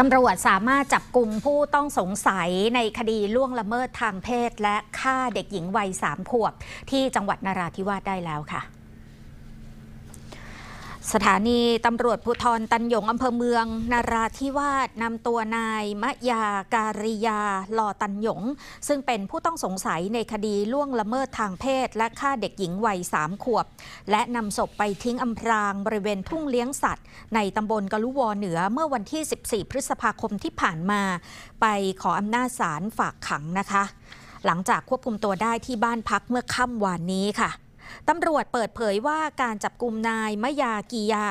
ตำรวจสามารถจับกลุ่มผู้ต้องสงสัยในคดีล่วงละเมิดทางเพศ และฆ่าเด็กหญิงวัยสามขวบ ที่จังหวัดนาราธิวาสได้แล้วค่ะ สถานีตำรวจภูธรตันหยงอำเภอเมือง นาราธิวาสนำตัวนายมะยาการิยาหล่อตันหยง ซึ่งเป็นผู้ต้องสงสัยในคดีล่วงละเมิดทางเพศ และฆ่าเด็กหญิงวัยสามขวบ และนำศพไปทิ้งอำพรางบริเวณทุ่งเลี้ยงสัตว์ ในตำบลกะลุวอเหนือเมื่อวันที่ 14 พฤษภาคมที่ผ่านมา ไปขออำนาจศาลฝากขังนะคะ หลังจากควบคุมตัวได้ที่บ้านพักเมื่อค่ำวานนี้ค่ะ ตำรวจเปิดเผยว่าการจับกลุ่มนายมะยากียา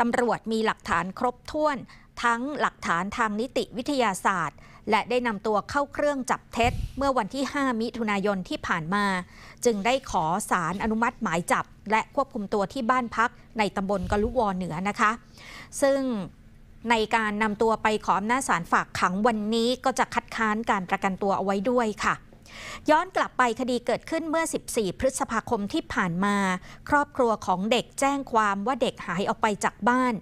ตำรวจมีหลักฐานครบถ้วน ทั้งหลักฐานทางนิติวิทยาศาสตร์ และได้นำตัวเข้าเครื่องจับเท็จ เมื่อวันที่ 5 มิถุนายนที่ผ่านมา จึงได้ขอสารอนุมัติหมายจับ และควบคุมตัวที่บ้านพักในตำบลกะลุวอเหนือนะคะ ซึ่งในการนำตัวไปขออำนาจศาลฝากขังวันนี้ก็จะคัดค้านการประกันตัวเอาไว้ด้วยค่ะ ย้อนกลับไปคดีเกิดขึ้นเมื่อ 14 พฤษภาคมที่ผ่านมา ครอบครัวของเด็กแจ้งความว่าเด็กหายออกไปจากบ้าน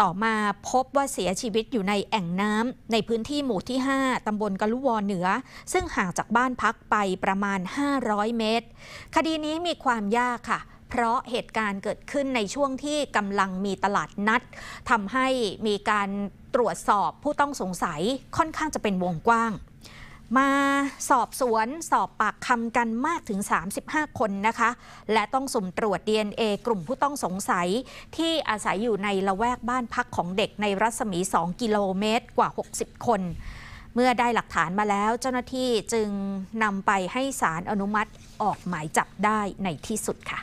ต่อมาพบว่าเสียชีวิตอยู่ในแอ่งน้ำในพื้นที่หมู่ที่ 5 ตำบลกะลุวอเหนือ ซึ่งห่างจากบ้านพักไปประมาณ 500 เมตร คดีนี้มีความยากค่ะเพราะเหตุการณ์เกิดขึ้นในช่วงที่กำลังมีตลาดนัดทำให้มีการตรวจสอบผู้ต้องสงสัยค่อนข้างจะเป็นวงกว้าง มาสอบสวนสอบปากคำกันมากถึง 35 คนนะคะ และต้องสุ่มตรวจ DNA กลุ่มผู้ต้องสงสัย ที่อาศัยอยู่ในละแวกบ้านพักของเด็กในรัศมี 2 กิโลเมตรกว่า 60 คน เมื่อได้หลักฐานมาแล้วเจ้าหน้าที่จึงนำไปให้ศาลอนุมัติออกหมายจับได้ในที่สุดค่ะ